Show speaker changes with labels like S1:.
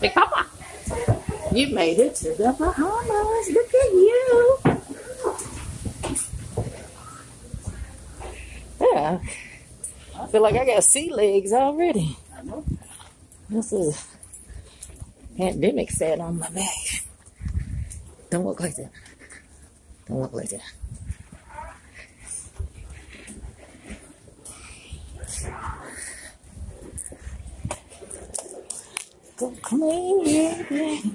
S1: Big Papa, you made it to the Bahamas. Look at you. Yeah, I feel like I got sea legs already. This is pandemic set on my back. Don't walk like that. Don't walk like that. Clean.